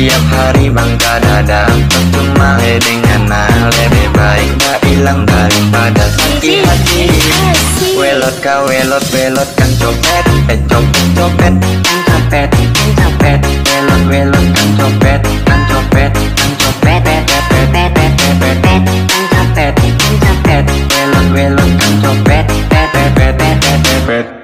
Setiap hari bangga dada Percuma dengan nah Lebih baik gak hilang daripada sakit hati Welot kau welot welot kan copet Pet copet copet kan copet kan copet Welot welot kan copet kan copet kan copet Pet pet pet pet pet pet pet kan copet kan copet Welot welot kan copet Pet pet pet pet pet pet